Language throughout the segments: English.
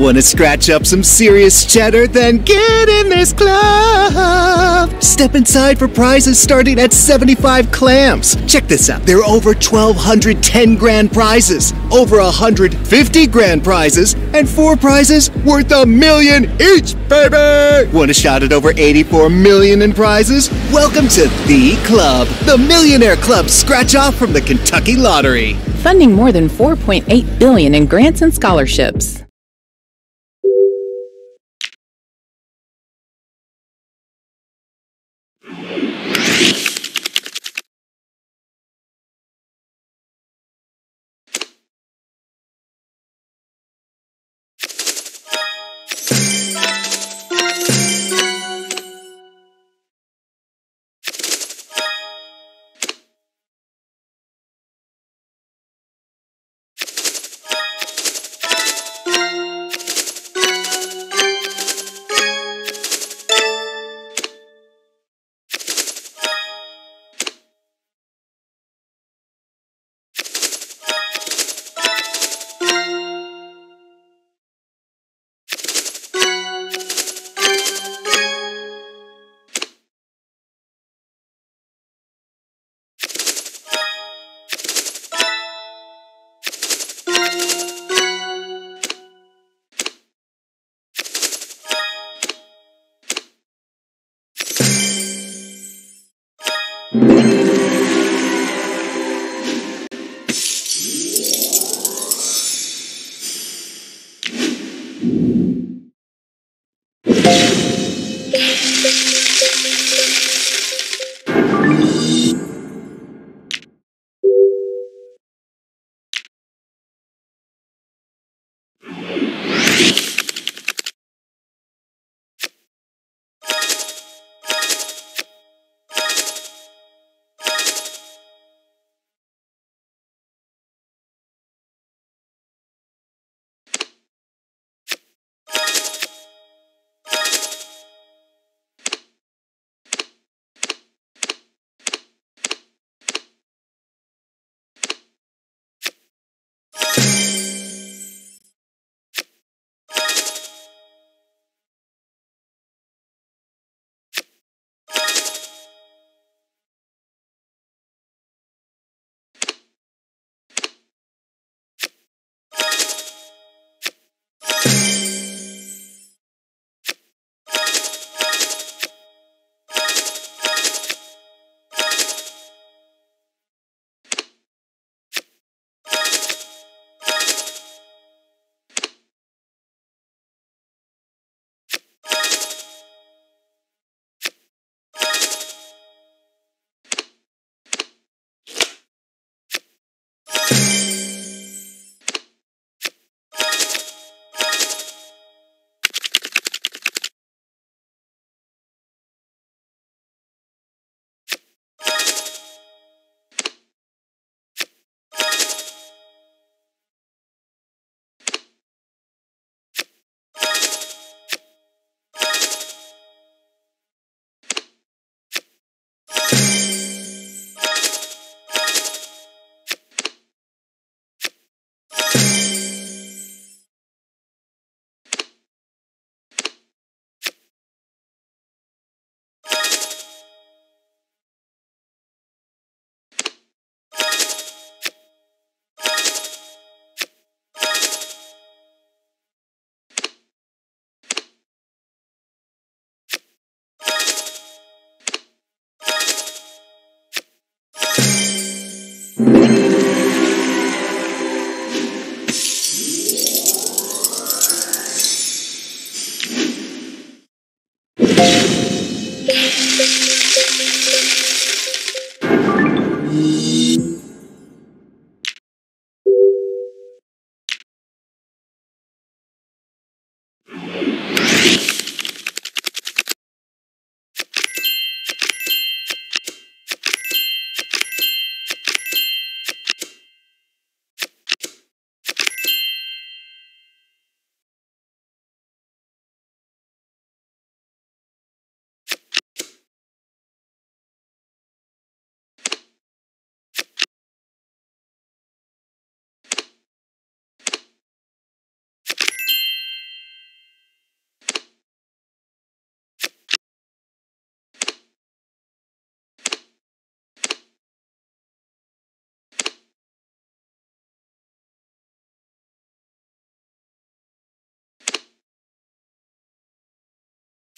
Want to scratch up some serious cheddar? Then get in this club! Step inside for prizes starting at 75 clams. Check this out. There are over 1,210 grand prizes, over 150 grand prizes, and four prizes worth a million each, baby! Want to shout at over 84 million in prizes? Welcome to The Club, the Millionaire Club scratch off from the Kentucky Lottery. Funding more than 4.8 billion in grants and scholarships.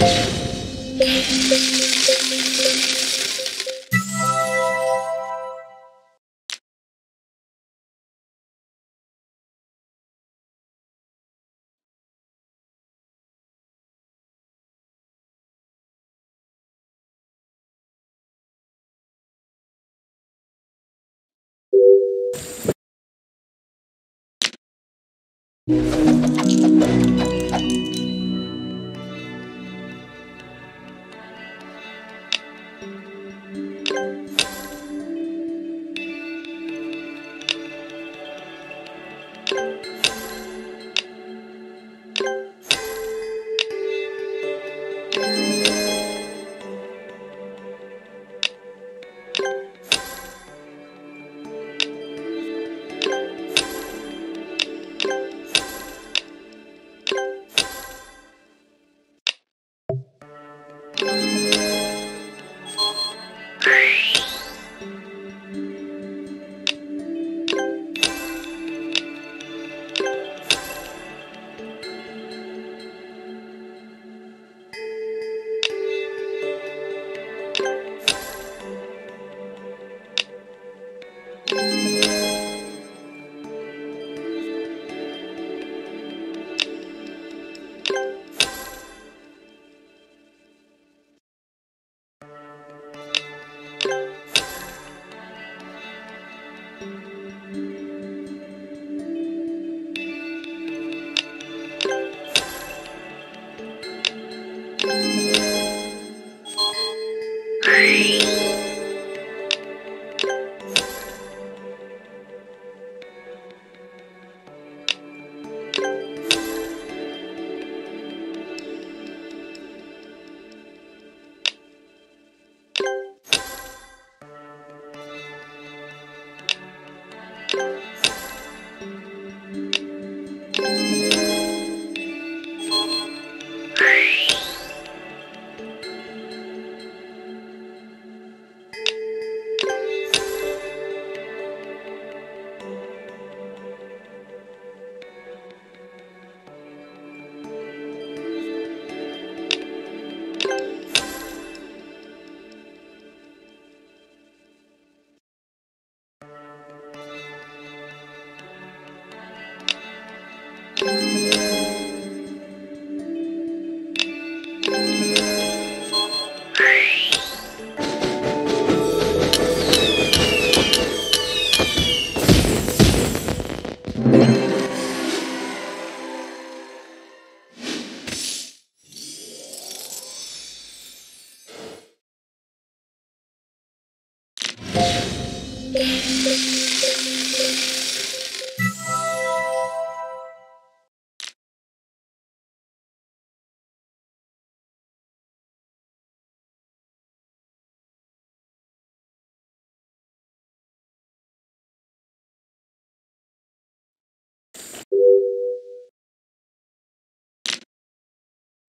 Thank mm -hmm. you.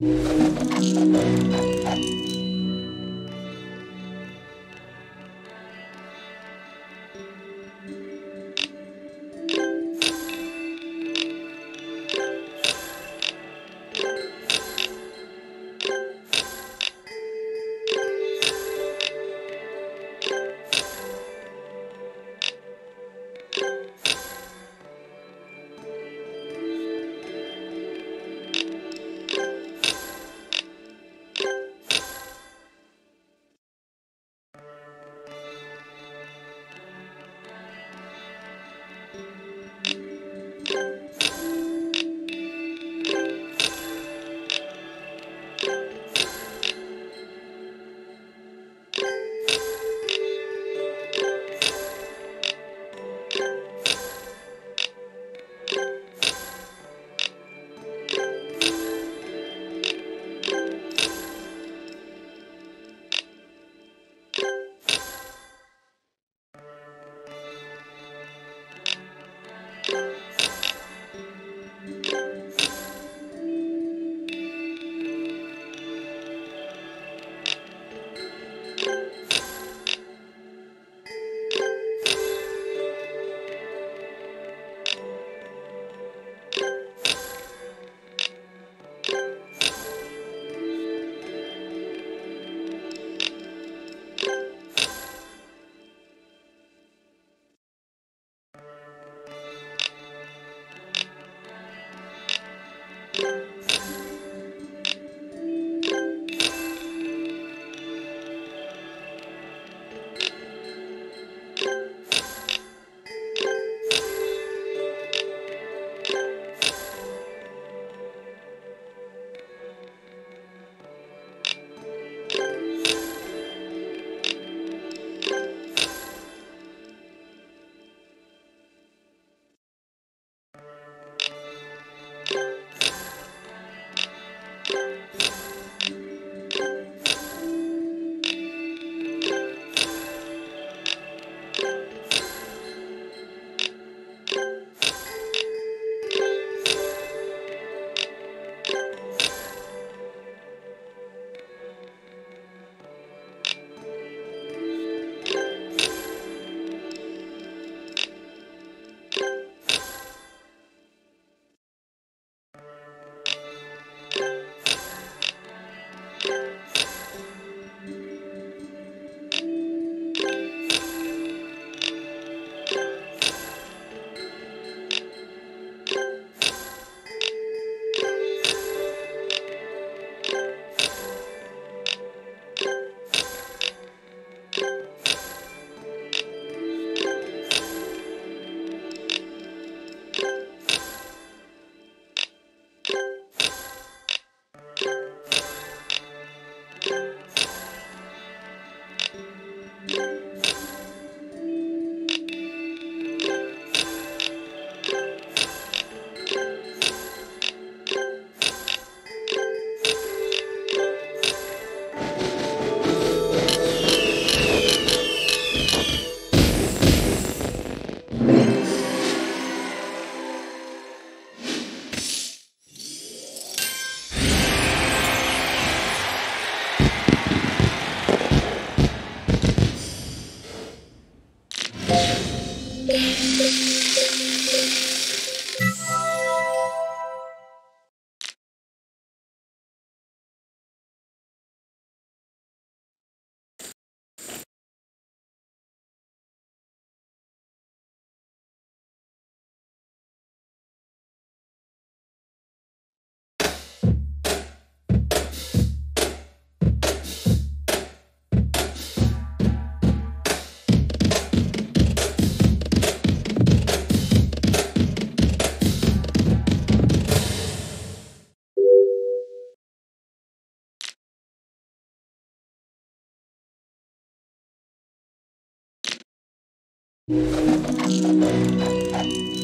Thank you. Thank you.